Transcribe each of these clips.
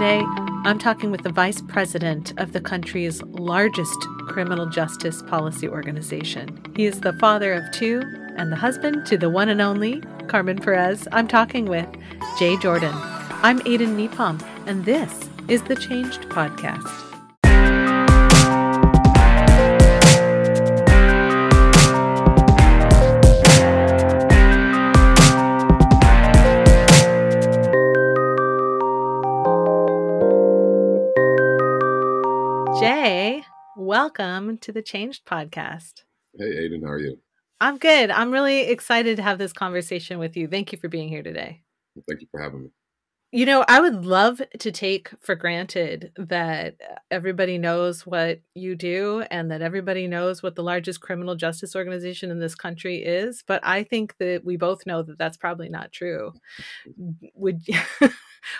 Today, I'm talking with the vice president of the country's largest criminal justice policy organization. He is the father of two and the husband to the one and only Carmen Perez. I'm talking with Jay Jordan. I'm Aden Nepom, and this is the Changed Podcast. Welcome to the Changed Podcast. Hey, Aden, how are you? I'm good. I'm really excited to have this conversation with you. Thank you for being here today. Thank you for having me. You know, I would love to take for granted that everybody knows what you do and that everybody knows what the largest criminal justice organization in this country is. But I think that we both know that that's probably not true. Would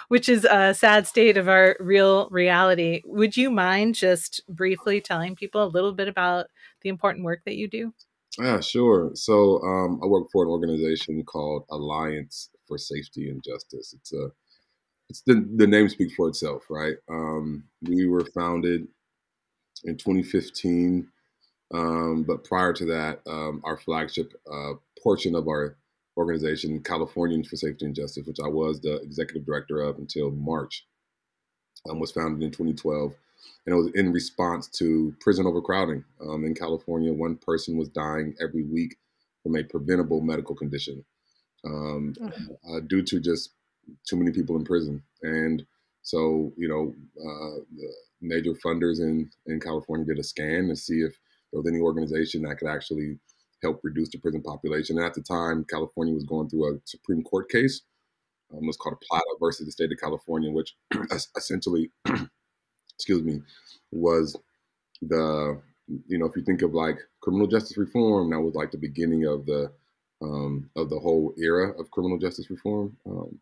which is a sad state of our real reality. Would you mind just briefly telling people a little bit about the important work that you do? Yeah, sure. So um, I work for an organization called Alliance for Safety and Justice. It's a it's the, the name speaks for itself, right? Um, we were founded in 2015, um, but prior to that, um, our flagship uh, portion of our organization, Californians for Safety and Justice, which I was the executive director of until March, um, was founded in 2012. And it was in response to prison overcrowding. Um, in California, one person was dying every week from a preventable medical condition um, uh, due to just too many people in prison. And so, you know, uh, the major funders in, in California did a scan to see if there was any organization that could actually help reduce the prison population. And at the time, California was going through a Supreme Court case. Um, it was called Plata versus the state of California, which essentially, excuse me, was the you know if you think of like criminal justice reform, that was like the beginning of the um, of the whole era of criminal justice reform. Um,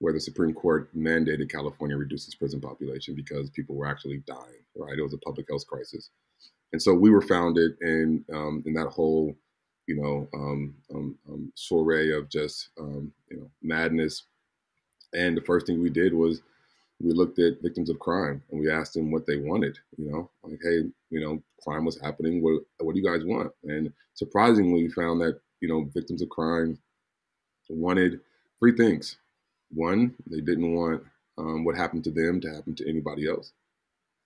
where the Supreme Court mandated California reduce its prison population because people were actually dying. Right, it was a public health crisis, and so we were founded in um, in that whole, you know, um, um, um soiree of just um, you know madness. And the first thing we did was we looked at victims of crime and we asked them what they wanted. You know, like, hey, you know, crime was happening. What what do you guys want? And surprisingly, we found that you know victims of crime wanted three things one, they didn't want um, what happened to them to happen to anybody else.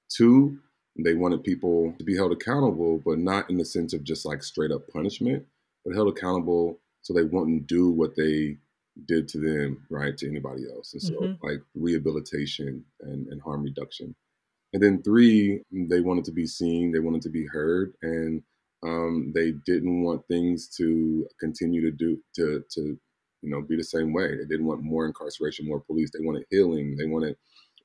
Two, they wanted people to be held accountable, but not in the sense of just like straight up punishment, but held accountable so they wouldn't do what they did to them, right, to anybody else. And so, mm-hmm. like rehabilitation and, and harm reduction. And then three, they wanted to be seen, they wanted to be heard, and um, they didn't want things to continue to do to to you know, be the same way. They didn't want more incarceration, more police. They wanted healing. They wanted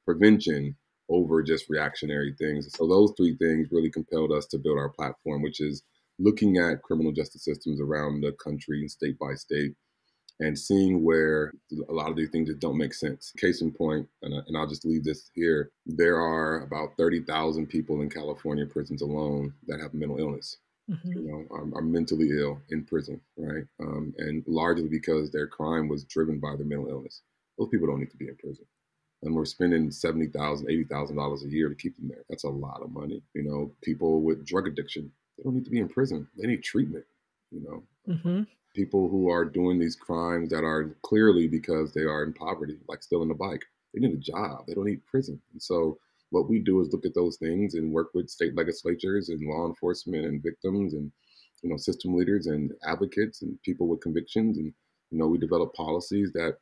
prevention over just reactionary things. So those three things really compelled us to build our platform, which is looking at criminal justice systems around the country, state by state, and seeing where a lot of these things just don't make sense. Case in point, and, I'll just leave this here, there are about 30,000 people in California prisons alone that have mental illness mm-hmm. you know, are, are, mentally ill in prison, right? Um, and largely because their crime was driven by their mental illness. Those people don't need to be in prison. And we're spending seventy thousand, eighty thousand dollars a year to keep them there. That's a lot of money. You know, people with drug addiction, they don't need to be in prison. They need treatment. You know, mm-hmm. people who are doing these crimes that are clearly because they are in poverty, like stealing a bike. They need a job. They don't need prison. And so what we do is look at those things and work with state legislatures and law enforcement and victims and you know system leaders and advocates and people with convictions. And you know we develop policies that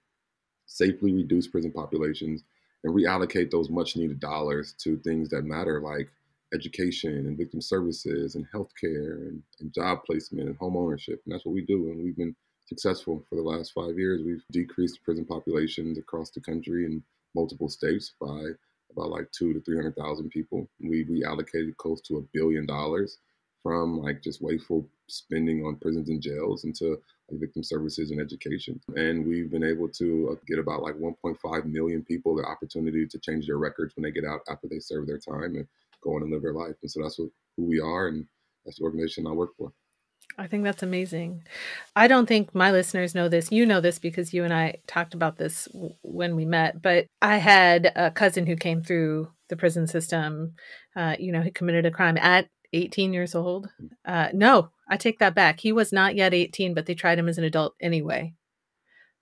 safely reduce prison populations and reallocate those much needed dollars to things that matter like education and victim services and healthcare and, and job placement and home ownership. And that's what we do and we've been successful for the last five years. We've decreased prison populations across the country in multiple states by about like two to 300,000 people. We we allocated close to a billion dollars from like just wasteful spending on prisons and jails into like victim services and education. And we've been able to uh, get about like 1.5 million people the opportunity to change their records when they get out after they serve their time and go on and live their life. And so that's what, who we are, and that's the organization I work for. I think that's amazing. I don't think my listeners know this. You know this because you and I talked about this when we met. But I had a cousin who came through the prison system. Uh, you know, he committed a crime at 18 years old. Uh, no, I take that back. He was not yet 18, but they tried him as an adult anyway,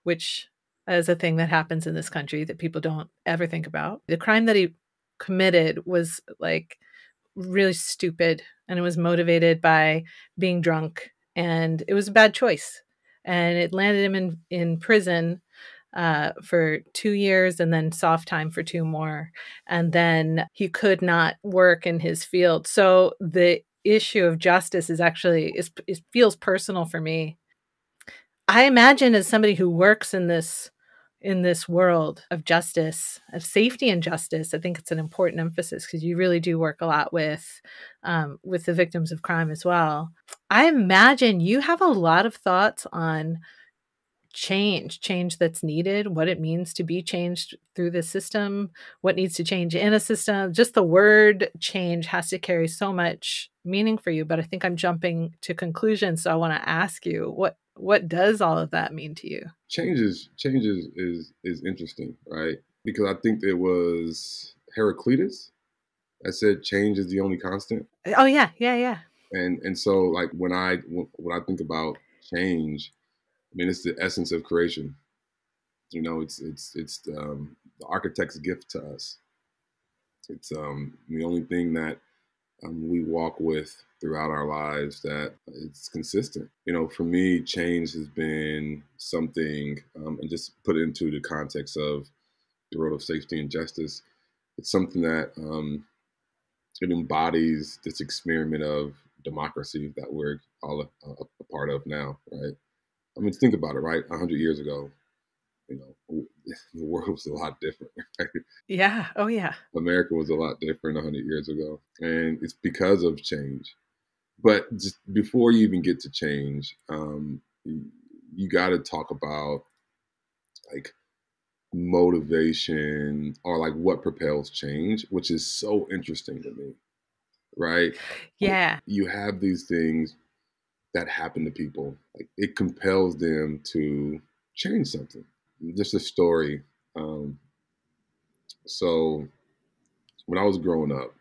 which is a thing that happens in this country that people don't ever think about. The crime that he committed was like really stupid and it was motivated by being drunk and it was a bad choice and it landed him in in prison uh, for two years and then soft time for two more and then he could not work in his field. So the issue of justice is actually is, it feels personal for me. I imagine as somebody who works in this in this world of justice, of safety and justice, I think it's an important emphasis because you really do work a lot with um, with the victims of crime as well. I imagine you have a lot of thoughts on change, change that's needed, what it means to be changed through the system, what needs to change in a system. Just the word change has to carry so much meaning for you. But I think I'm jumping to conclusions, so I want to ask you what what does all of that mean to you? Changes, changes is is interesting, right? Because I think it was Heraclitus that said change is the only constant. Oh yeah, yeah, yeah. And and so like when I when I think about change, I mean it's the essence of creation. You know, it's it's it's um, the architect's gift to us. It's um, the only thing that um, we walk with throughout our lives that it's consistent. You know, for me, change has been something, um, and just put it into the context of the road of safety and justice. It's something that um, it embodies this experiment of democracy that we're all a, a, part of now, right? I mean, think about it, right? A hundred years ago, you know, the world was a lot different. Right? Yeah. Oh, yeah. America was a lot different 100 years ago. And it's because of change. But just before you even get to change, um, you, you got to talk about like motivation or like what propels change, which is so interesting to me. Right? Yeah. Like, you have these things that happen to people, like it compels them to change something just a story. Um, so when I was growing up,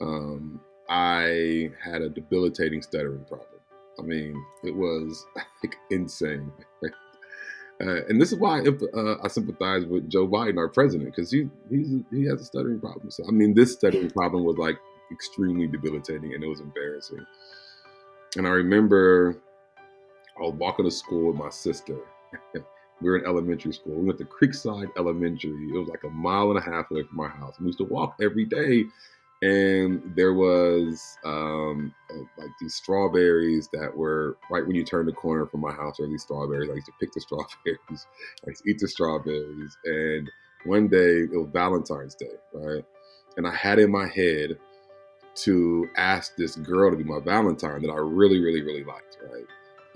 um, I had a debilitating stuttering problem. I mean, it was like insane. Uh, and this is why I, uh, I, sympathize with Joe Biden, our president, because he he has a stuttering problem. So I mean, this stuttering problem was like extremely debilitating, and it was embarrassing. And I remember I was walking to school with my sister, we were in elementary school. We went to Creekside Elementary. It was like a mile and a half away from our house. We used to walk every day, and there was um, uh, like these strawberries that were right when you turn the corner from my house. There were these strawberries. I used to pick the strawberries. I used to eat the strawberries. And one day it was Valentine's Day, right? And I had in my head to ask this girl to be my Valentine that I really, really, really liked, right?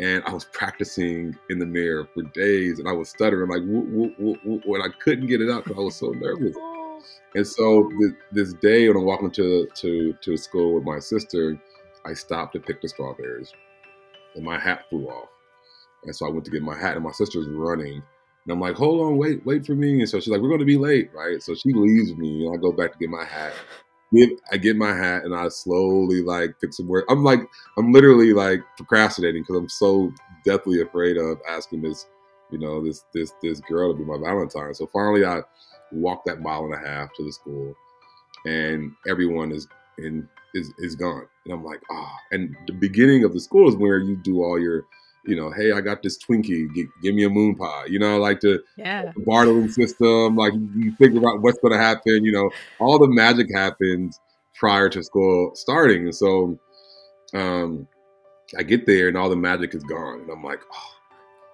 and I was practicing in the mirror for days, and I was stuttering like and I couldn't get it out because I was so nervous. Oh. And so this, this day when I'm walking to to to school with my sister, I stopped to pick the strawberries, and my hat flew off. And so I went to get my hat, and my sister's running. And I'm like, hold on, wait, wait for me. And so she's like, we're going to be late, right? So she leaves me, and I go back to get my hat get I get my hat and I slowly like fix some work. I'm like I'm literally like procrastinating because I'm so deathly afraid of asking this, you know, this this this girl to be my Valentine. So finally I walk that mile and a half to the school and everyone is in is is gone. And I'm like, ah, oh. and the beginning of the school is where you do all your you know, hey, I got this Twinkie, give, give me a moon pie. You know, like the, yeah. the bartering system, like you figure out what's going to happen. You know, all the magic happens prior to school starting, and so um, I get there and all the magic is gone, and I'm like, oh,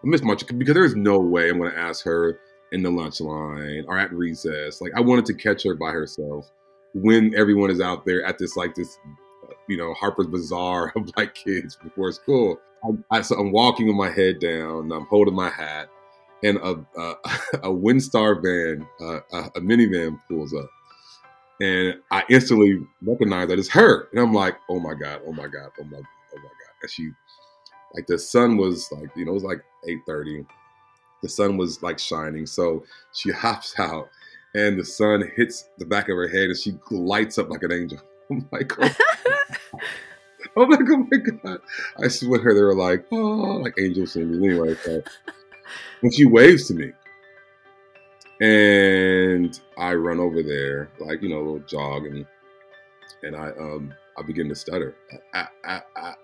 I miss much because there's no way I'm going to ask her in the lunch line or at recess. Like I wanted to catch her by herself when everyone is out there at this like this you know Harper's Bazaar of black kids before school. I, so I'm walking with my head down, I'm holding my hat, and a a, a Windstar van, uh, a, a minivan pulls up, and I instantly recognize that it's her, and I'm like, oh my god, oh my god, oh my, oh my god, and she like the sun was like you know it was like eight thirty. The sun was like shining, so she hops out, and the sun hits the back of her head, and she lights up like an angel. I'm like, oh, I'm like, oh, oh my god! I swear they were like, oh, like angels and anyway. So, when she waves to me, and I run over there, like you know, a little jog, and and I um I begin to stutter. I, I, I,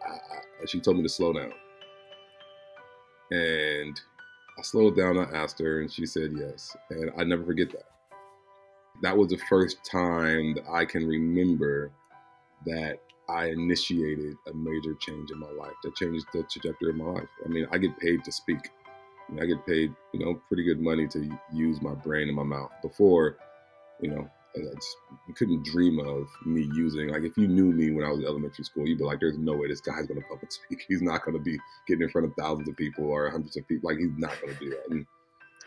she told me to slow down, and I slowed down. I asked her, and she said yes, and I never forget that. That was the first time that I can remember that I initiated a major change in my life that changed the trajectory of my life. I mean, I get paid to speak. I get paid, you know, pretty good money to use my brain and my mouth. Before, you know, I just couldn't dream of me using. Like, if you knew me when I was in elementary school, you'd be like, "There's no way this guy's going to public speak. He's not going to be getting in front of thousands of people or hundreds of people. Like, he's not going to do that." And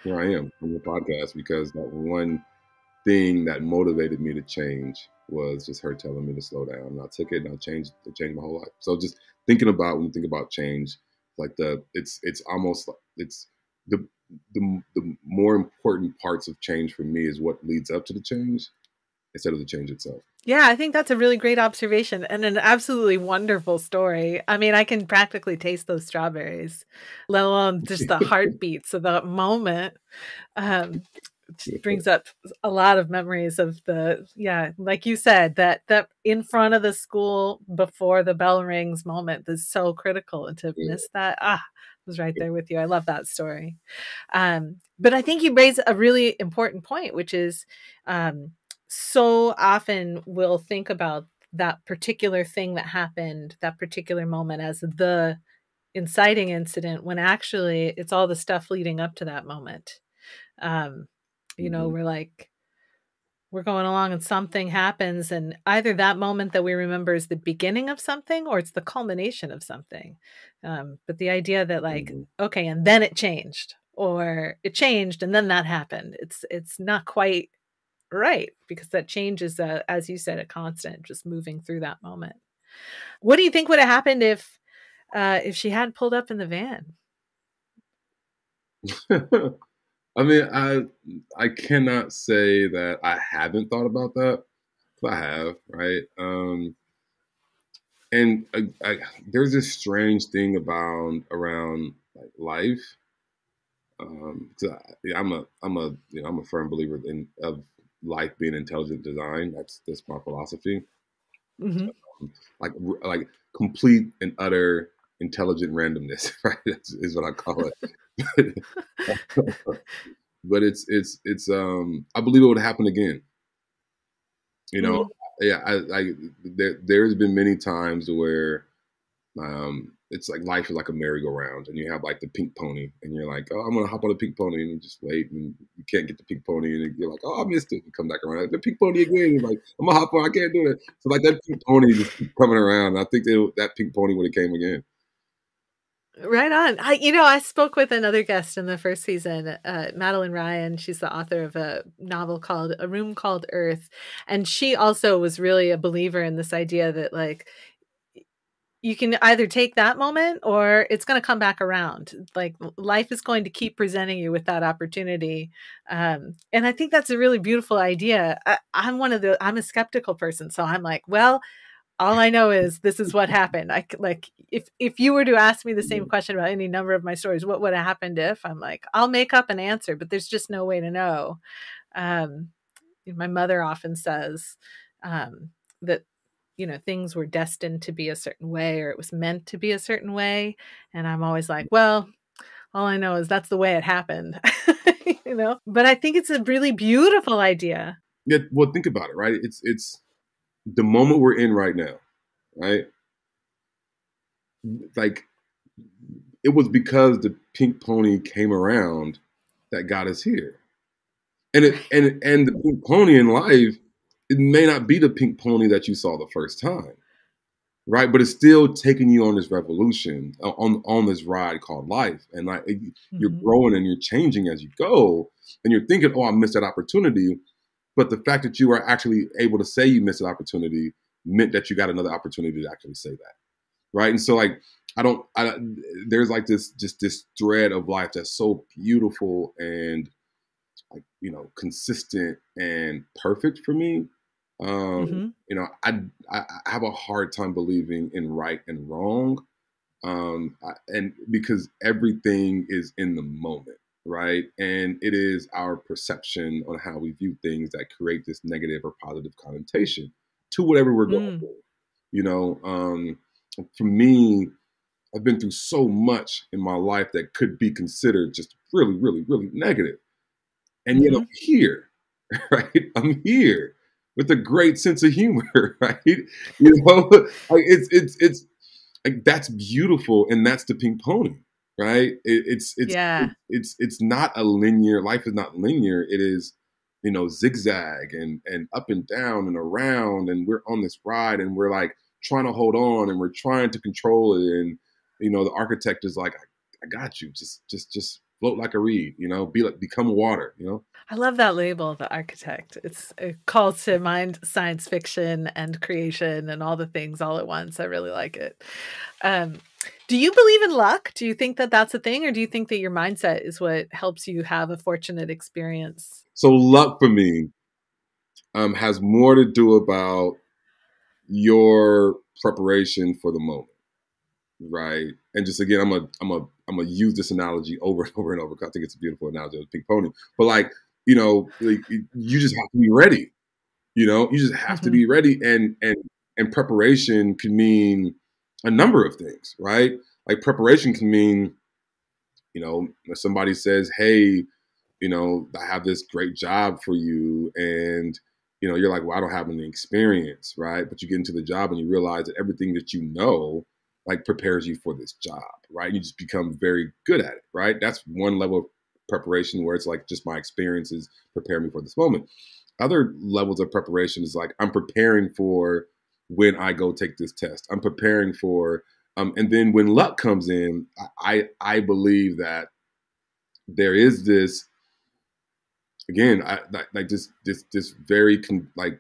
here I am on the podcast because that one thing that motivated me to change was just her telling me to slow down. And I took it and I changed it changed my whole life. So just thinking about when you think about change, like the it's it's almost it's the the, the more important parts of change for me is what leads up to the change instead of the change itself. Yeah, I think that's a really great observation and an absolutely wonderful story. I mean, I can practically taste those strawberries, let alone just the heartbeats of that moment. Um, brings up a lot of memories of the yeah like you said that that in front of the school before the bell rings moment is so critical and to miss that ah was right there with you. I love that story. Um, but I think you raise a really important point, which is um, so often we'll think about that particular thing that happened, that particular moment as the inciting incident, when actually it's all the stuff leading up to that moment. Um, you know, mm-hmm. we're like, we're going along and something happens and either that moment that we remember is the beginning of something or it's the culmination of something um, but the idea that like mm-hmm. okay and then it changed or it changed and then that happened it's it's not quite right because that change is a, as you said a constant just moving through that moment what do you think would have happened if uh, if she hadn't pulled up in the van I mean, I I cannot say that I haven't thought about that. I have, right? Um, and I, I, there's this strange thing about around like life. Um, cause I, am a I'm a you know I'm a firm believer in of life being intelligent design. That's that's my philosophy. Mm-hmm. Um, like like complete and utter intelligent randomness, right? That's, is what I call it. but it's it's it's um I believe it would happen again. You know, mm-hmm. yeah, I, I there there's been many times where um it's like life is like a merry-go-round and you have like the pink pony and you're like, oh, I'm gonna hop on the pink pony and you just wait and you can't get the pink pony and you're like, oh, I missed it. You come back around the pink pony again. You're like, I'm gonna hop on. I can't do it. So like that pink pony just keep coming around. I think that that pink pony would have came again. Right on. I, you know, I spoke with another guest in the first season, uh, Madeleine Ryan. She's the author of a novel called A Room Called Earth. And she also was really a believer in this idea that, like, you can either take that moment or it's going to come back around. Like, life is going to keep presenting you with that opportunity. Um, and I think that's a really beautiful idea. I, I'm one of the, I'm a skeptical person. So I'm like, well, all I know is this is what happened. I like if if you were to ask me the same mm. question about any number of my stories, what would have happened if? I'm like, I'll make up an answer, but there's just no way to know. Um, my mother often says um, that you know things were destined to be a certain way or it was meant to be a certain way, and I'm always like, well, all I know is that's the way it happened. you know, but I think it's a really beautiful idea. Yeah, well, think about it, right? It's it's the moment we're in right now, right? Like it was because the pink pony came around that got us here. And it and and the pink pony in life, it may not be the pink pony that you saw the first time. Right, but it's still taking you on this revolution, uh, on on this ride called life, and like you're mm-hmm. growing and you're changing as you go, and you're thinking, "Oh, I missed that opportunity," But the fact that you are actually able to say you missed an opportunity meant that you got another opportunity to actually say that. Right. And so like I don't. I, there's like this just this thread of life that's so beautiful and like you know consistent and perfect for me. Um, mm-hmm. You know, I, I, I have a hard time believing in right and wrong, um, I, and because everything is in the moment, right? And it is our perception on how we view things that create this negative or positive connotation to whatever we're going mm. through. You know, um, for me, I've been through so much in my life that could be considered just really, really, really negative. And yet mm-hmm. I'm here, right? I'm here with a great sense of humor, right? You know, like it's it's it's like that's beautiful, and that's the pink pony, right? It, it's it's yeah. It, it's it's not a linear. Life is not linear. It is, you know, zigzag and and up and down and around, and we're on this ride, and we're like trying to hold on, and we're trying to control it, and you know, the architect is like, I, I got you. Just, just, just float like a reed. You know, be like, become water. You know. I love that label, the architect. It's it calls to mind science fiction and creation and all the things all at once. I really like it. Um, do you believe in luck? Do you think that that's a thing, or do you think that your mindset is what helps you have a fortunate experience? So luck for me um, has more to do about your preparation for the moment right? And just again, I'm a I'm a I'm gonna use this analogy over and over and over because I think it's a beautiful analogy of the pink pony. But like, you know, like you just have to be ready. You know, you just have mm-hmm. to be ready, and and and preparation can mean a number of things, right? Like preparation can mean, you know, somebody says, "Hey, you know, I have this great job for you," and you know, you're like, "Well, I don't have any experience," right? But you get into the job and you realize that everything that you know like prepares you for this job, right? You just become very good at it, right? That's one level of preparation where it's like just my experiences prepare me for this moment. Other levels of preparation is like I'm preparing for when I go take this test. I'm preparing for, um, and then when luck comes in, I I believe that there is this again, I, like this this this very con, like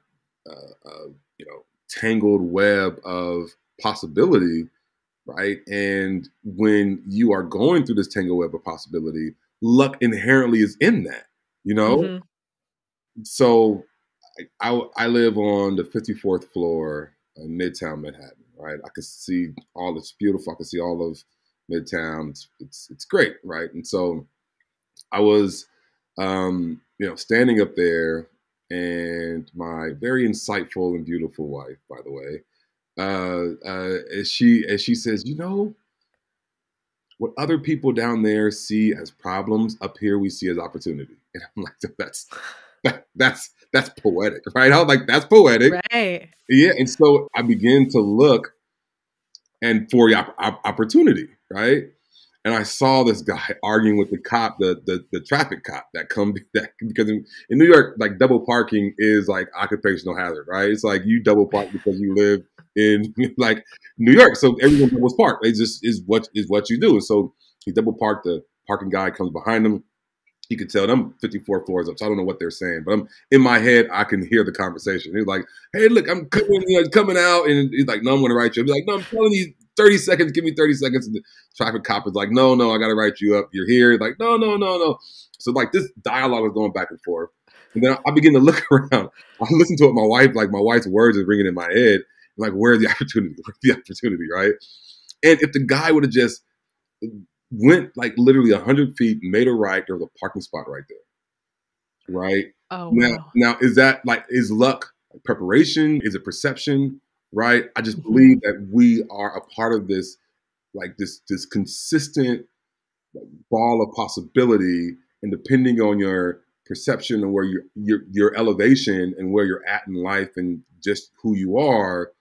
uh, uh, you know tangled web of possibility right? And when you are going through this tangle web of possibility, luck inherently is in that, you know? Mm-hmm. So I, I, live on the 54th floor in Midtown Manhattan, right? I can see all, it's beautiful. I can see all of Midtown. It's, it's, it's great, right? And so I was, um, you know, standing up there and my very insightful and beautiful wife, by the way, uh, uh, as she as she says, you know, what other people down there see as problems, up here we see as opportunity. And I'm like, that's that, that's that's poetic, right? I was like, that's poetic, right? Yeah, and so I begin to look and for the opportunity, right? and I saw this guy arguing with the cop, the the, the traffic cop that come that because in, in, New York, like double parking is like occupational hazard, right? It's like you double park because you live in like New York, so everyone double park. It just is what is what you do. And so he double parked. The parking guy comes behind him. He could tell them 54 floors up, so I don't know what they're saying, but I'm in my head. I can hear the conversation. He's like, "Hey, look, I'm coming, you know, coming out," and he's like, "No, I'm going to write you." I'm like, "No, I'm telling you, 30 seconds, give me 30 seconds. And the traffic cop is like, no, no, I got to write you up. You're here. He's Like, no, no, no, no. So like this dialogue is going back and forth. And then I begin to look around. I listen to it. My wife, like my wife's words is ringing in my head. I'm like, where's the opportunity? Where's the opportunity, right? And if the guy would have just went like literally 100 feet, made a right, there was a parking spot right there. Right? Oh, now, wow. now is that like, is luck preparation? Is it perception? right? I just mm-hmm. believe that we are a part of this, like this this consistent ball of possibility, and depending on your perception and where your your your elevation and where you're at in life and just who you are,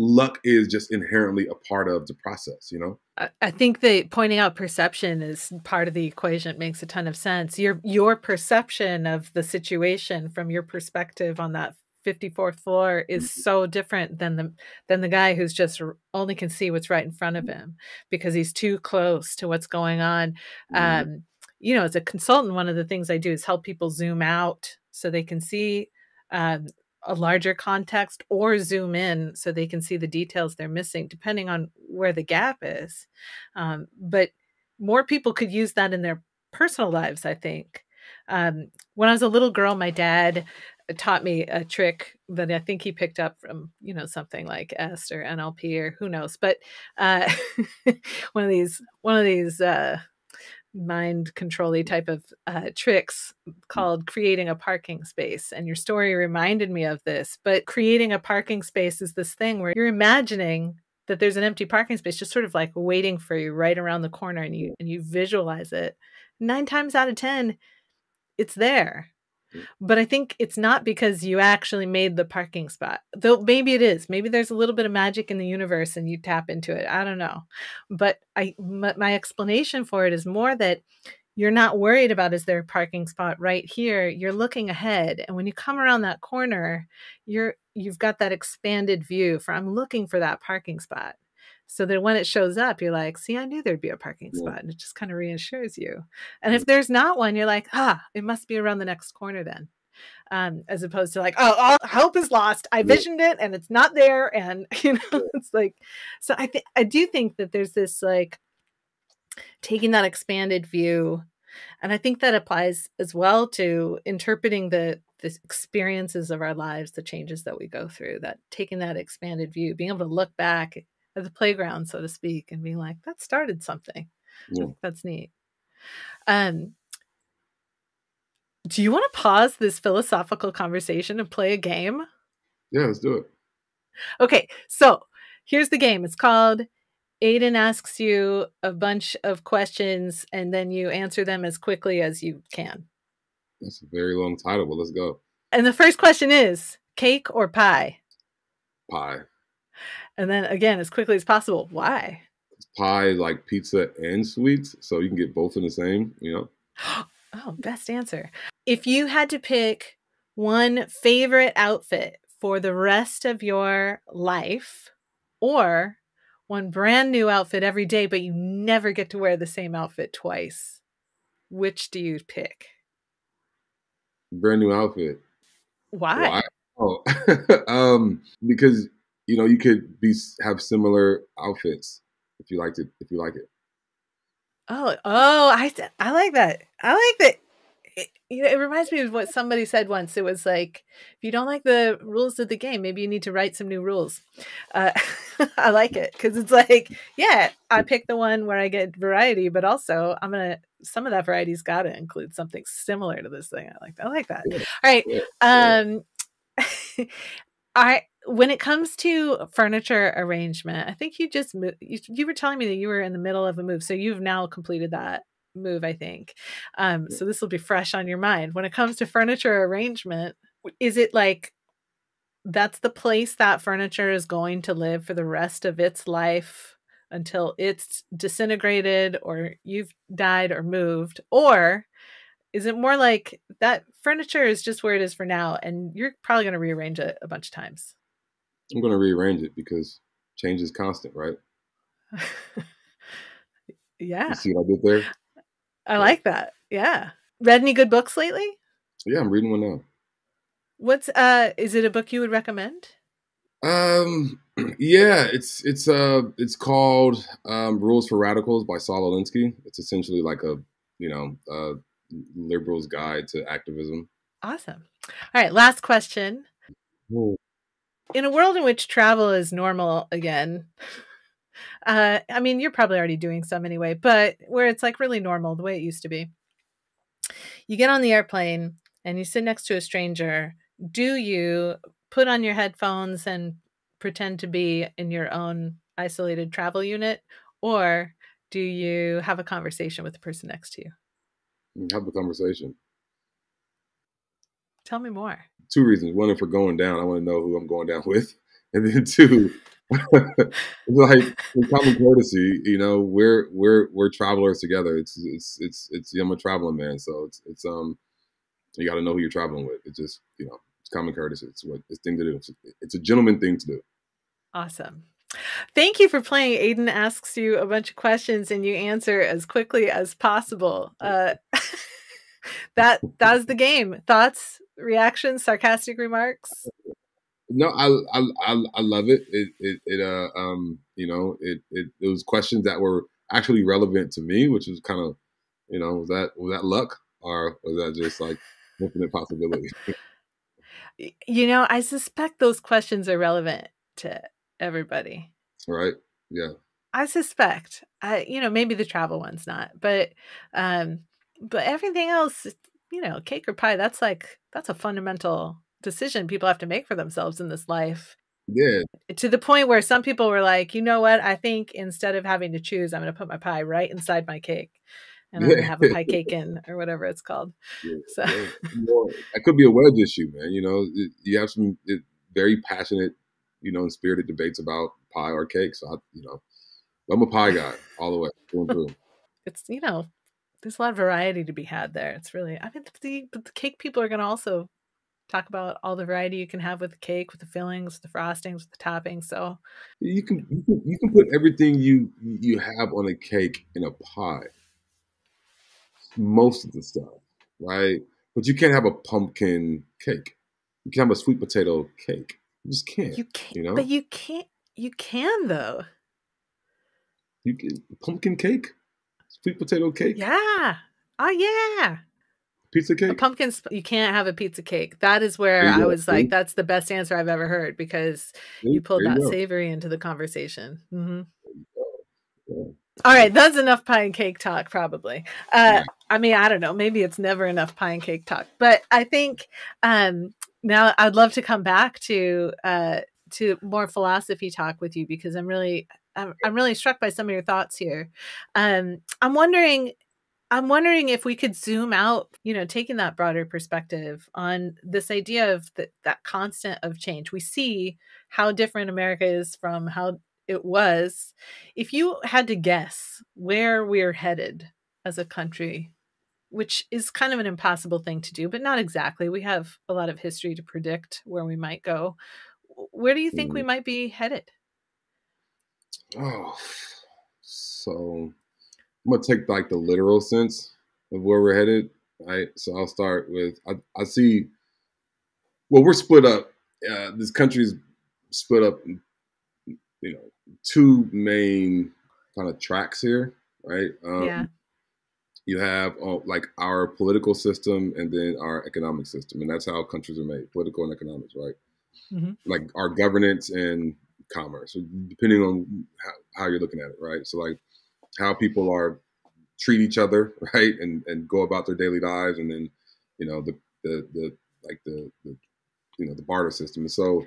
luck is just inherently a part of the process, you know? I think that pointing out perception is part of the equation. It makes a ton of sense. Your your perception of the situation from your perspective on that 54th floor is mm-hmm. so different than the than the guy who's just only can see what's right in front of him because he's too close to what's going on mm-hmm. um, you know as a consultant one of the things i do is help people zoom out so they can see um, a larger context or zoom in so they can see the details they're missing, depending on where the gap is. Um, but more people could use that in their personal lives, I think. Um, when I was a little girl, my dad taught me a trick that I think he picked up from, you know, something like S or NLP or who knows. But uh, one of these, one of these uh, mind controlly type of uh, tricks called creating a parking space. And your story reminded me of this. But creating a parking space is this thing where you're imagining that there's an empty parking space just sort of like waiting for you right around the corner and you and you visualize it. Nine times out of ten, it's there. Mm. But I think it's not because you actually made the parking spot. Though maybe it is. Maybe there's a little bit of magic in the universe and you tap into it. I don't know. But I my explanation for it is more that you're not worried about is there a parking spot right here you're looking ahead and when you come around that corner you're you've got that expanded view for i'm looking for that parking spot so that when it shows up, you're like, see, I knew there'd be a parking spot. And it just kind of reassures you. And if there's not one, you're like, ah, it must be around the next corner then. Um, as opposed to like, oh, all hope is lost. I visioned it and it's not there. And you know, it's like, so I think I do think that there's this like taking that expanded view. And I think that applies as well to interpreting the the experiences of our lives, the changes that we go through, that taking that expanded view, being able to look back at the playground, so to speak, and being like, that started something. Yeah. That's neat. Um, do you want to pause this philosophical conversation and play a game? Yeah, let's do it. Okay, so here's the game. It's called Aden asks you a bunch of questions and then you answer them as quickly as you can. That's a very long title, but let's go. And the first question is cake or pie? Pie. And then again, as quickly as possible. Why? Pie like pizza and sweets, so you can get both in the same, you know? oh, best answer. If you had to pick one favorite outfit for the rest of your life, or one brand new outfit every day, but you never get to wear the same outfit twice, which do you pick? Brand new outfit. Why? Why? Oh, um, because you know, you could be have similar outfits if you liked it. If you like it. Oh, oh, I I like that. I like that. It, you know, it reminds me of what somebody said once. It was like, if you don't like the rules of the game, maybe you need to write some new rules. Uh, I like it because it's like, yeah, I pick the one where I get variety, but also I'm gonna some of that variety's got to include something similar to this thing. I like I like that. All right. Um, I when it comes to furniture arrangement, I think you just moved, you, you, were telling me that you were in the middle of a move, so you've now completed that move. I think, um, so this will be fresh on your mind. When it comes to furniture arrangement, is it like that's the place that furniture is going to live for the rest of its life until it's disintegrated or you've died or moved, or is it more like that furniture is just where it is for now, and you're probably going to rearrange it a bunch of times? I'm going to rearrange it because change is constant, right? yeah. You see what I did there? I like that. Yeah. Read any good books lately? Yeah, I'm reading one now. What's uh is it a book you would recommend? Um yeah, it's it's uh it's called um Rules for Radicals by Saul Alinsky. It's essentially like a, you know, uh liberal's guide to activism. Awesome. All right, last question in a world in which travel is normal again, uh, I mean, you're probably already doing some anyway, but where it's like really normal, the way it used to be. You get on the airplane and you sit next to a stranger. Do you put on your headphones and pretend to be in your own isolated travel unit, or do you have a conversation with the person next to you? Have a conversation. Tell me more. Two reasons. One, if we're going down, I want to know who I'm going down with. And then two, like common courtesy, you know, we're we're we're travelers together. It's it's it's it's I'm a traveling man, so it's it's um you got to know who you're traveling with. It's just you know it's common courtesy. It's what it's thing to do. It's, it's a gentleman thing to do. Awesome. Thank you for playing. Aden asks you a bunch of questions and you answer as quickly as possible. Uh, that that's the game. Thoughts, reactions, sarcastic remarks? No, I, I I I love it. It it, it uh um you know it, it it was questions that were actually relevant to me, which was kind of you know was that was that luck or was that just like infinite possibility? you know, I suspect those questions are relevant to everybody. Right. Yeah. I suspect. I you know, maybe the travel one's not, but um but everything else, you know, cake or pie, that's like that's a fundamental decision people have to make for themselves in this life. Yeah. To the point where some people were like, "You know what? I think instead of having to choose, I'm going to put my pie right inside my cake." and I'm gonna have a pie cake in or whatever it's called. Yeah, so yeah. That could be a wedge issue, man. You know, you have some very passionate, you know, and spirited debates about pie or cake. So I, you know, I'm a pie guy all the way through and through. It's you know, there's a lot of variety to be had there. It's really, I mean, the, the cake people are gonna also talk about all the variety you can have with the cake, with the fillings, the frostings, the toppings. So you can you can, you can put everything you you have on a cake in a pie most of the stuff, right? But you can't have a pumpkin cake. You can have a sweet potato cake. You just can't. You can't. You know? But you can't. You can though. You can pumpkin cake, sweet potato cake. Yeah. Oh yeah. Pizza cake. A pumpkin. You can't have a pizza cake. That is where I was like, that's the best answer I've ever heard because you pulled that savory into the conversation. Mm-hmm. All right, that's enough pie and cake talk, probably. Uh, I mean, I don't know. Maybe it's never enough pie and cake talk, but I think um, now I'd love to come back to uh, to more philosophy talk with you because I'm really I'm, I'm really struck by some of your thoughts here. Um, I'm wondering. I'm wondering if we could zoom out, you know, taking that broader perspective on this idea of the, that constant of change. We see how different America is from how it was. If you had to guess where we're headed as a country, which is kind of an impossible thing to do, but not exactly. We have a lot of history to predict where we might go. Where do you think we mm. might be headed? Oh, so I'm gonna take like the literal sense of where we're headed. Right. So I'll start with I, I see. Well, we're split up. Uh, this country's split up. You know, two main kind of tracks here, right? Um, yeah. You have uh, like our political system and then our economic system, and that's how countries are made: political and economics, right? Mm-hmm. Like our governance and commerce, depending on how, how you're looking at it, right? So like how people are treat each other, right, and and go about their daily lives, and then you know the the the like the, the you know the barter system. So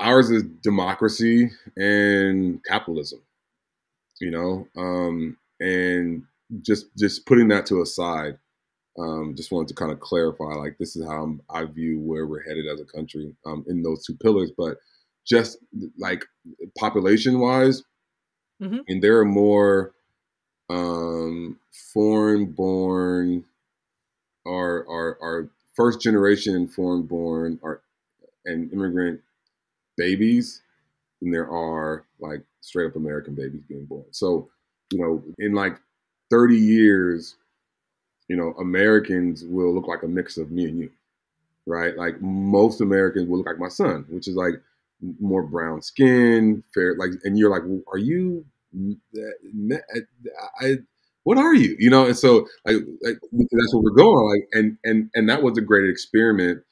ours is democracy and capitalism you know um, and just just putting that to a side um, just wanted to kind of clarify like this is how i view where we're headed as a country um, in those two pillars but just like population wise mm-hmm. and there are more um, foreign born or our, first generation foreign born or and immigrant babies than there are like straight up American babies being born. So, you know, in like 30 years, you know, Americans will look like a mix of me and you, right? Like most Americans will look like my son, which is like more brown skin, fair, like, and you're like, well, are you, I, what are you? You know, and so like, like that's what we're going like, and and and that was a great experiment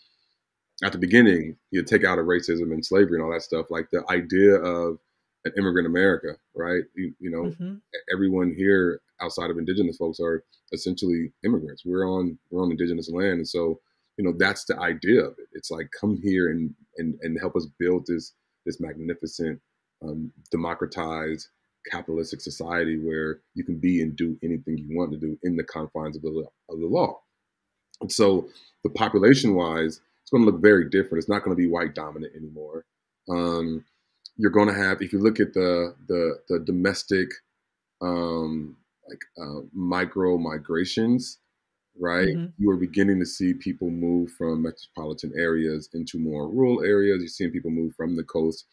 at the beginning, you take out of racism and slavery and all that stuff, like the idea of an immigrant America, right? You, you know, mm-hmm. everyone here outside of indigenous folks are essentially immigrants. We're on we're on indigenous land, and so you know that's the idea of it. It's like come here and and and help us build this this magnificent, um, democratized, capitalistic society where you can be and do anything you want to do in the confines of the of the law. And so, the population wise, it's going to look very different. It's not going to be white dominant anymore. Um, you're going to have, if you look at the the, the domestic um, like uh, micro migrations, right? Mm-hmm. You are beginning to see people move from metropolitan areas into more rural areas. You're seeing people move from the coast,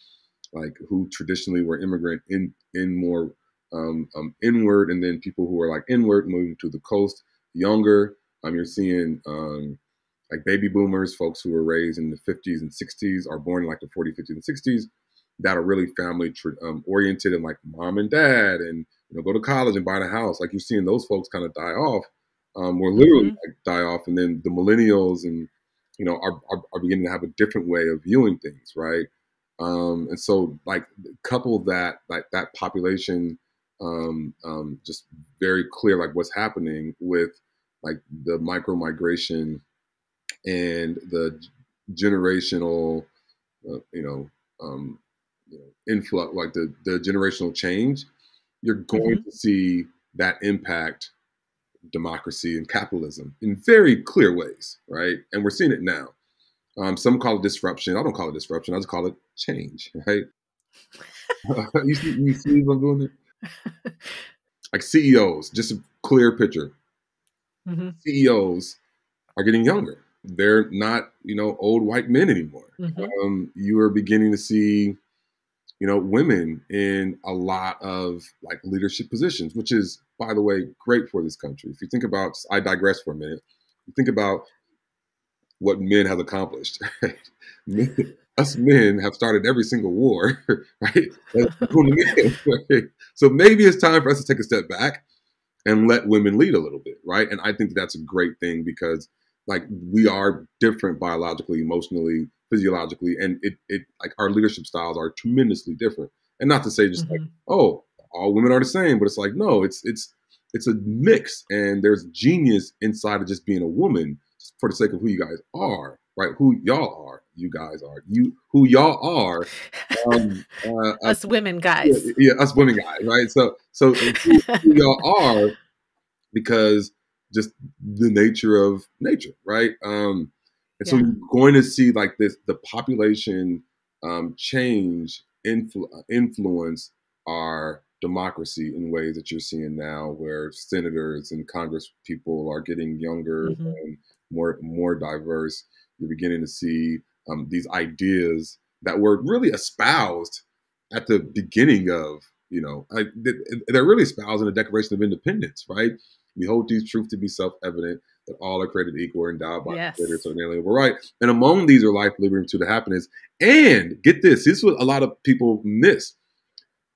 like who traditionally were immigrant in in more um, um, inward, and then people who are like inward moving to the coast, younger. Um, you're seeing um, like baby boomers, folks who were raised in the 50s and 60s, are born in like the 40s, 50s, and 60s, that are really family um, oriented and like mom and dad, and you know, go to college and buy a house. Like you're seeing those folks kind of die off, um, or literally mm-hmm. like, die off, and then the millennials and you know are, are, are beginning to have a different way of viewing things, right? Um, and so like couple that like that population um, um, just very clear like what's happening with like the micro migration and the generational uh, you know um, you know influx like the the generational change you're going mm-hmm. to see that impact democracy and capitalism in very clear ways right and we're seeing it now um, some call it disruption. I don't call it disruption. I just call it change, right? you, see, you see what I'm doing there? Like CEOs, just a clear picture. Mm-hmm. CEOs are getting younger. They're not, you know, old white men anymore. Mm-hmm. Um, you are beginning to see, you know, women in a lot of like leadership positions, which is, by the way, great for this country. If you think about, I digress for a minute. You think about what men have accomplished. Right? Us men have started every single war, right? So maybe it's time for us to take a step back and let women lead a little bit, right? And I think that's a great thing because like we are different biologically, emotionally, physiologically, and it it like our leadership styles are tremendously different. And not to say just mm-hmm. like, oh, all women are the same, but it's like, no, it's it's it's a mix and there's genius inside of just being a woman for the sake of who you guys are, right? Who y'all are, you guys are, you who y'all are. Um, uh, us women guys, yeah, yeah, us women guys, right? So, so who, who y'all are, because just the nature of nature, right? Um, and so you're going to see like this, the population um, change influ- influence our democracy in ways that you're seeing now, where senators and Congress people are getting younger mm-hmm. and more more diverse. You're beginning to see um, these ideas that were really espoused at the beginning of you know like, they're really espoused in the Declaration of Independence, right? We hold these truths to be self-evident that all are created equal and endowed by yes. the so inalienable right. And among these are life, liberty, and pursuit of happiness. And get this, this is what a lot of people miss.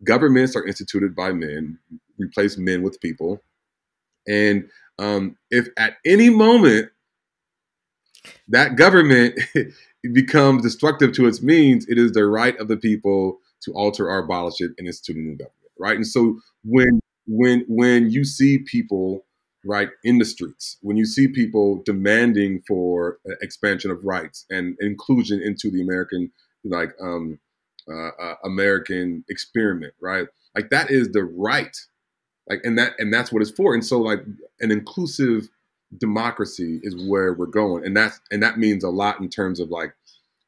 Governments are instituted by men, replace men with people. And um, if at any moment that government becomes destructive to its means, it is the right of the people to alter or abolish it and institute a new government, right? And so when when when you see people right in the streets, when you see people demanding for expansion of rights and inclusion into the American like um, uh, uh, American experiment, right? Like that is the right, like and that and that's what it's for. And so like an inclusive democracy is where we're going, and that's and that means a lot in terms of like,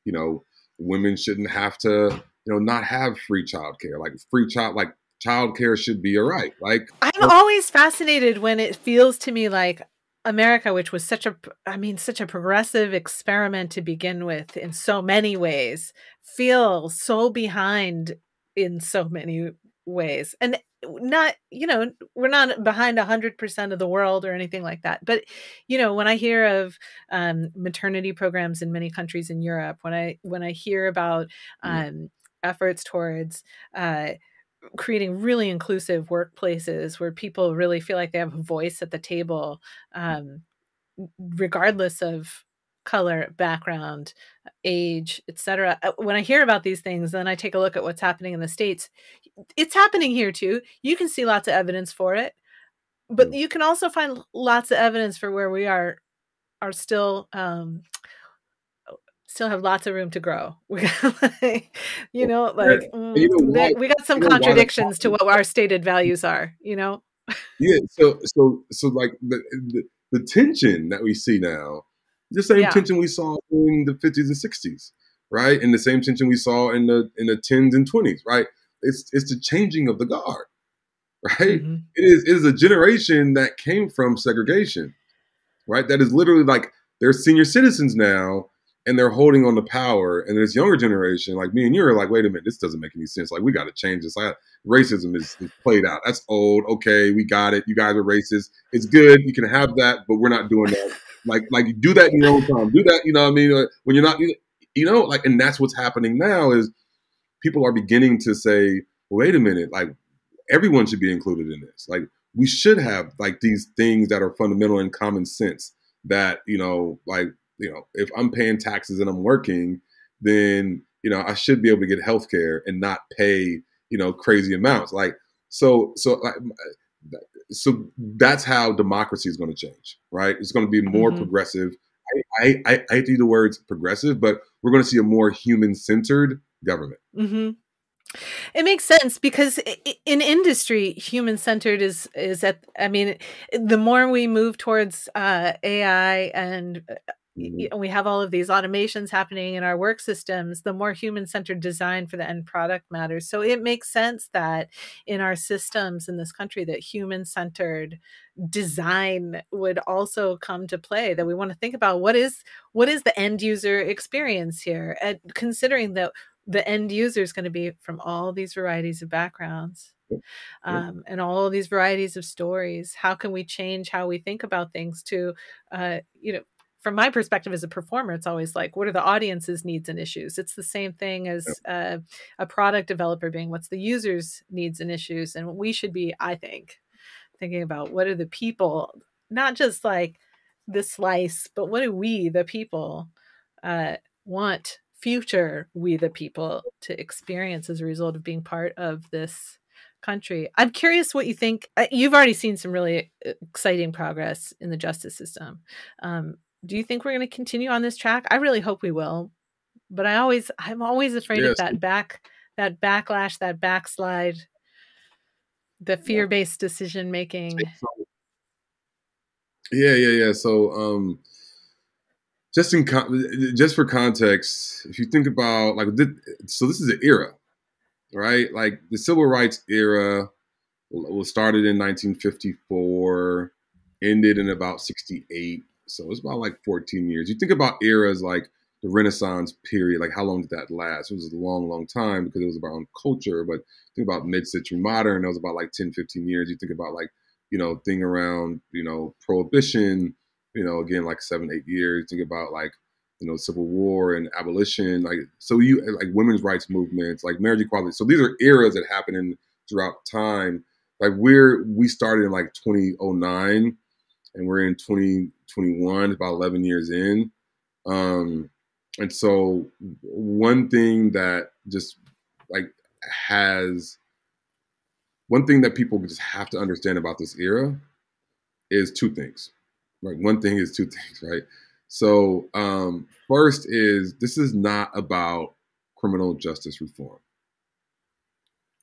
you know, women shouldn't have to, you know, not have free childcare. Like free child, like childcare should be a right. Like I'm always fascinated when it feels to me like America, which was such a, I mean, such a progressive experiment to begin with in so many ways, feel so behind in so many ways. And not you know we're not behind 100% of the world or anything like that but you know when i hear of um, maternity programs in many countries in europe when i when i hear about mm. um, efforts towards uh, creating really inclusive workplaces where people really feel like they have a voice at the table um, regardless of color, background, age, etc. Uh, when I hear about these things, then I take a look at what's happening in the states. It's happening here too. You can see lots of evidence for it, but mm. you can also find lots of evidence for where we are are still um, still have lots of room to grow. you know, like mm, you know we got some you know contradictions to what our stated values are. You know. yeah. So so so like the, the the tension that we see now the same yeah. tension we saw in the 50s and 60s, right? And the same tension we saw in the in the 10s and 20s, right? It's it's the changing of the guard, right? Mm-hmm. It is it is a generation that came from segregation, right? That is literally like they're senior citizens now and they're holding on to power. And this younger generation, like me and you, are like, wait a minute, this doesn't make any sense. Like, we got to change this. Like, racism is, is, played out. That's old. Okay, we got it. You guys are racist. It's good. You can have that, but we're not doing that Like like do that in your own time. Do that, you know what I mean? When you're not you know, like and that's what's happening now is people are beginning to say, wait a minute, like everyone should be included in this. Like we should have like these things that are fundamental and common sense that, you know, like, you know, if I'm paying taxes and I'm working, then, you know, I should be able to get health care and not pay, you know, crazy amounts. Like, so, so, like, so that's how democracy is going to change, right? It's going to be more mm-hmm. progressive. I, I, I hate to use the words progressive, but we're going to see a more human centered government. Mm-hmm. It makes sense because in industry, human centered is is at. I mean, the more we move towards uh, AI and mm-hmm. we have all of these automations happening in our work systems, the more human centered design for the end product matters. So it makes sense that in our systems in this country, that human centered design would also come to play. That we want to think about what is what is the end user experience here, and considering that the end user is going to be from all these varieties of backgrounds um, and all these varieties of stories how can we change how we think about things to uh, you know from my perspective as a performer it's always like what are the audience's needs and issues it's the same thing as uh, a product developer being what's the user's needs and issues and we should be i think thinking about what are the people not just like the slice but what do we the people uh, want future we the people to experience as a result of being part of this country. I'm curious what you think. Uh, you've already seen some really uh, exciting progress in the justice system. Um, do you think we're going to continue on this track? I really hope we will, but I always, I'm always afraid yes. of that back, that backlash, that backslide, the fear-based decision making. Yeah, yeah, yeah. So, um, just in con- just for context, if you think about like so this is an era, right? Like the civil rights era was started in 1954, ended in about 68. So it's about like 14 years. You think about eras like the Renaissance period, like how long did that last? It was a long, long time because it was about culture. But think about mid-century modern, that was about like 10, 15 years. You think about like, you know, thing around, you know, prohibition, you know, again, like seven, eight years. Think about like, you know, Civil War and abolition, like so you like women's rights movements, like marriage equality. So these are eras that happen in throughout time. Like we're we started in like 2009 and we're in 2021, about 11 years in. Um, and so one thing that just like has one thing that people just have to understand about this era is two things. Right. One thing is two things, right? So, um, first is this is not about criminal justice reform.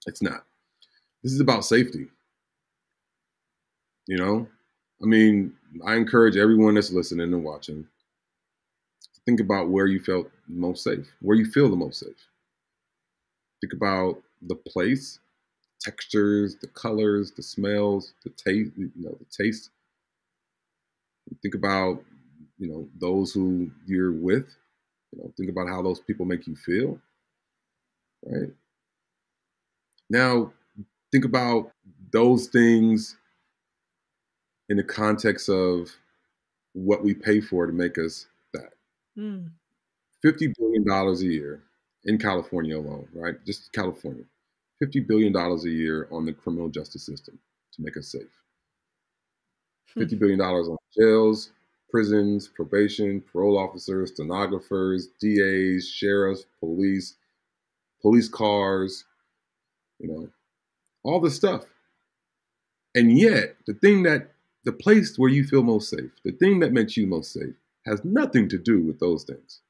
It's not. This is about safety. You know, I mean, I encourage everyone that's listening and watching to think about where you felt most safe, where you feel the most safe. Think about the place, textures, the colors, the smells, the taste, you know, the taste think about you know those who you're with you know think about how those people make you feel right now think about those things in the context of what we pay for to make us that mm. 50 billion dollars a year in california alone right just california 50 billion dollars a year on the criminal justice system to make us safe Hmm. $50 billion on jails, prisons, probation, parole officers, stenographers, DAs, sheriffs, police, police cars, you know, all this stuff. And yet, the thing that, the place where you feel most safe, the thing that makes you most safe, has nothing to do with those things.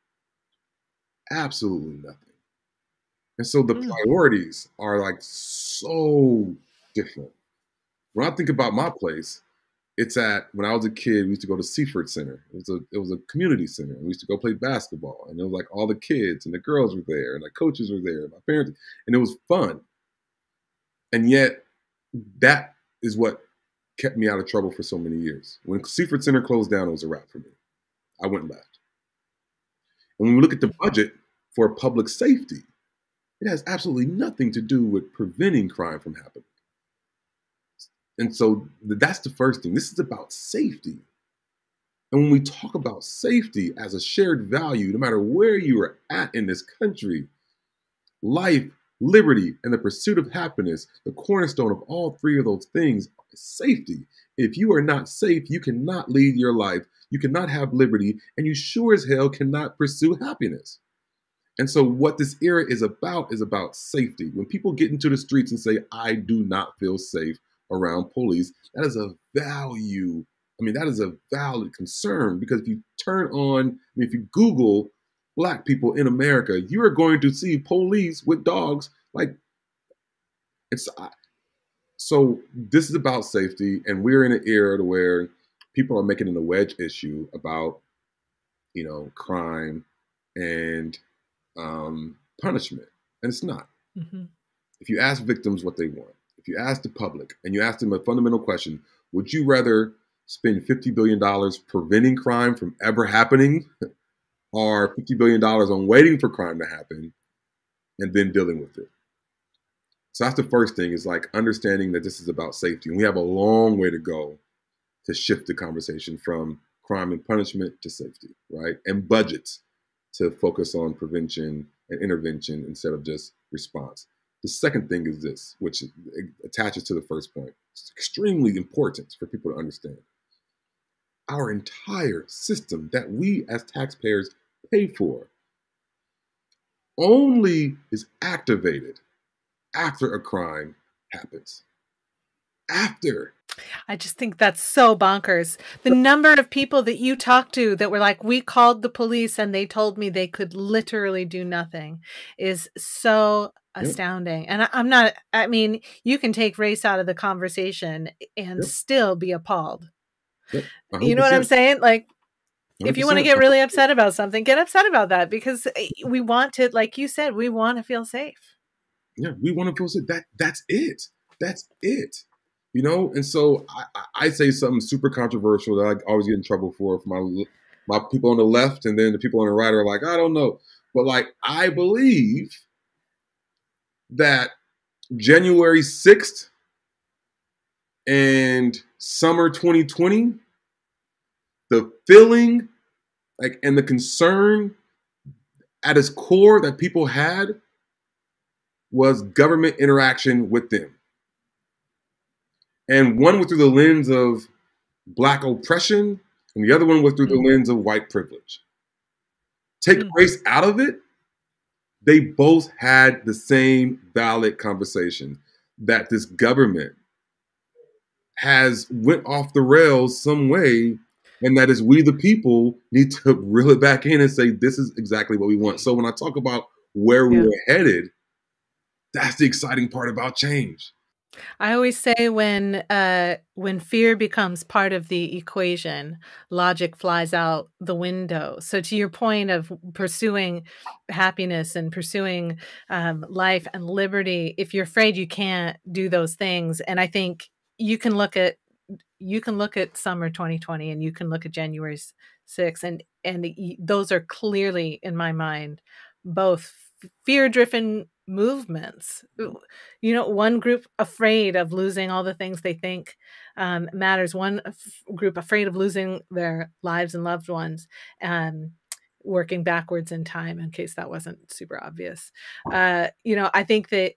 Absolutely nothing. And so the hmm. priorities are like so different. When I think about my place, it's at when I was a kid, we used to go to Seaford Center. It was a it was a community center. We used to go play basketball, and it was like all the kids and the girls were there, and the coaches were there, and my parents, and it was fun. And yet, that is what kept me out of trouble for so many years. When Seaford Center closed down, it was a wrap for me. I went and left. And when we look at the budget for public safety, it has absolutely nothing to do with preventing crime from happening. And so that's the first thing. This is about safety. And when we talk about safety as a shared value, no matter where you are at in this country, life, liberty, and the pursuit of happiness, the cornerstone of all three of those things is safety. If you are not safe, you cannot lead your life, you cannot have liberty, and you sure as hell cannot pursue happiness. And so, what this era is about is about safety. When people get into the streets and say, I do not feel safe around police, that is a value. I mean, that is a valid concern because if you turn on, I mean, if you Google black people in America, you are going to see police with dogs. Like, it's so this is about safety, and we're in an era to where people are making it a wedge issue about, you know, crime and um, punishment, and it's not. Mm-hmm. If you ask victims what they want, if you ask the public, and you ask them a fundamental question, would you rather spend fifty billion dollars preventing crime from ever happening, or fifty billion dollars on waiting for crime to happen, and then dealing with it? So that's the first thing is like understanding that this is about safety. And we have a long way to go to shift the conversation from crime and punishment to safety, right? And budgets to focus on prevention and intervention instead of just response. The second thing is this, which attaches to the first point. It's extremely important for people to understand. Our entire system that we as taxpayers pay for only is activated after a crime happens. After I just think that's so bonkers. The number of people that you talk to that were like, we called the police and they told me they could literally do nothing is so astounding. Yep. And I, am not, I mean, you can take race out of the conversation and yep. still be appalled. Yep. You know what I'm saying? Like, 100%. If you want to get really upset about something, get upset about that because eh, we want to, like you said, we want to feel safe. Yeah, we want to feel safe. That that's it. That's it you know. And so I, I say something super controversial that I always get in trouble for for my my people on the left, and then the people on the right are like, I don't know, but like I believe that January sixth and summer 2020, the feeling like and the concern at its core that people had was government interaction with them and one was through the lens of black oppression, and the other one was through the mm. lens of white privilege. Take mm. race out of it, they both had the same valid conversation that this government has went off the rails some way and that is we the people need to reel it back in and say this is exactly what we want. So when i talk about where we are headed that's the exciting part about change. I always say when uh, when fear becomes part of the equation, logic flies out the window. So to your point of pursuing happiness and pursuing um, life and liberty, if you're afraid you can't do those things, and I think you can look at you can look at summer 2020 and you can look at January 6th and and those are clearly in my mind both fear driven movements. You know, one group afraid of losing all the things they think um, matters, one group afraid of losing their lives and loved ones. Um, working backwards in time in case that wasn't super obvious uh, you know i think that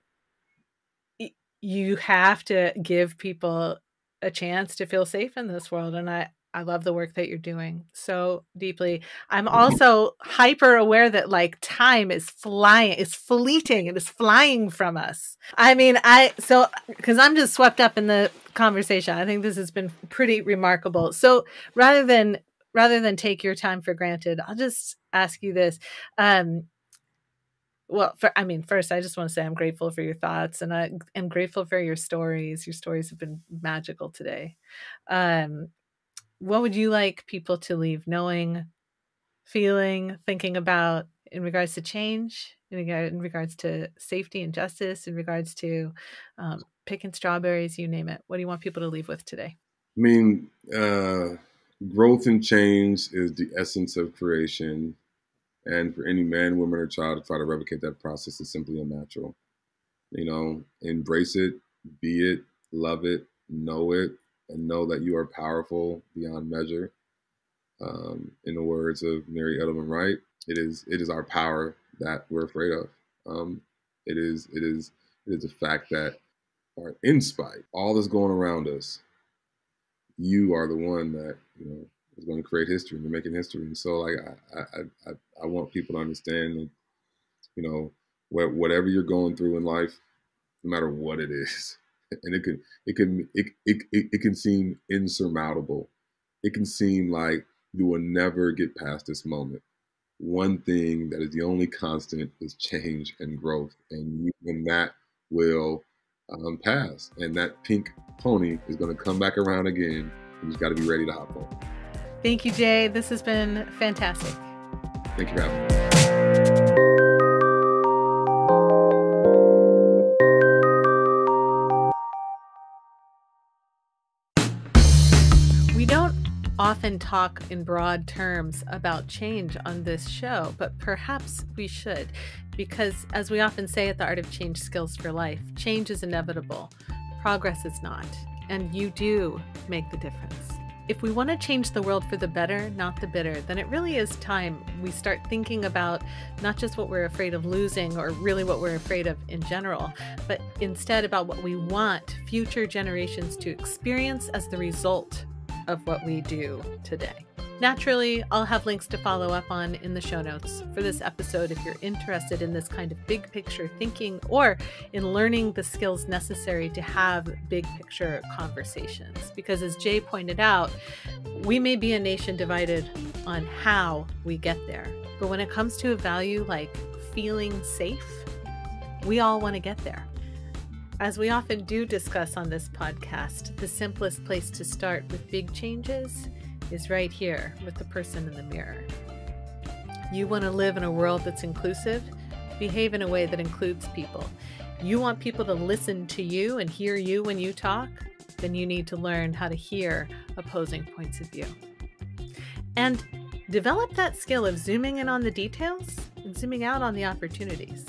you have to give people a chance to feel safe in this world and i I love the work that you're doing so deeply. I'm also hyper aware that like time is flying, it's fleeting, it is flying from us. I mean, I so because I'm just swept up in the conversation. I think this has been pretty remarkable. So rather than rather than take your time for granted, I'll just ask you this. Um, well, for, I mean, first, I just want to say I'm grateful for your thoughts and I am grateful for your stories. Your stories have been magical today. Um, what would you like people to leave knowing, feeling, thinking about in regards to change, in, in regards to safety and justice, in regards to um, picking strawberries, you name it? What do you want people to leave with today? I mean, uh, growth and change is the essence of creation. And for any man, woman, or child to try to replicate that process is simply unnatural. You know, embrace it, be it, love it, know it, and know that you are powerful beyond measure. Um, in the words of Mary Edelman Wright, it is it is our power that we're afraid of. Um, it is it is it is the fact that, in spite all that's going around us, you are the one that you know is going to create history and you're making history. And so, like, I I I, I want people to understand that, you know, whatever you're going through in life, no matter what it is, and it can it can it, it, it, it can seem insurmountable. It can seem like you will never get past this moment. One thing that is the only constant is change and growth, and you, and that will um, pass. And that pink pony is going to come back around again. You just got to be ready to hop on. Thank you, Jay. This has been fantastic. Thank you for having me. often talk in broad terms about change on this show, but perhaps we should, because as we often say at the Art of Change Skills for Life, change is inevitable, progress is not, and you do make the difference. If we want to change the world for the better, not the bitter, then it really is time we start thinking about not just what we're afraid of losing or really what we're afraid of in general, but instead about what we want future generations to experience as the result of what we do today. Naturally, I'll have links to follow up on in the show notes for this episode if you're interested in this kind of big picture thinking or in learning the skills necessary to have big picture conversations. Because as Jay pointed out, we may be a nation divided on how we get there. But when it comes to a value like feeling safe, we all want to get there. As we often do discuss on this podcast, the simplest place to start with big changes is right here with the person in the mirror. You want to live in a world that's inclusive? Behave in a way that includes people. You want people to listen to you and hear you when you talk? Then you need to learn how to hear opposing points of view. And develop that skill of zooming in on the details and zooming out on the opportunities,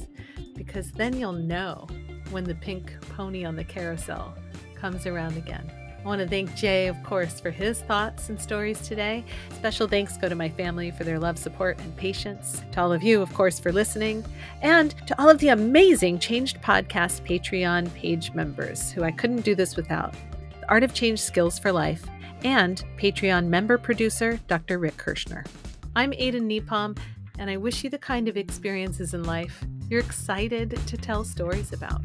because then you'll know when the pink pony on the carousel comes around again. I want to thank Jay, of course, for his thoughts and stories today. Special thanks go to my family for their love, support, and patience. To all of you, of course, for listening. And to all of the amazing Changed Podcast Patreon page members who I couldn't do this without. The Art of Change Skills for Life and Patreon member producer, Dr. Rick Kirschner. I'm Aden Nepom, and I wish you the kind of experiences in life you're excited to tell stories about.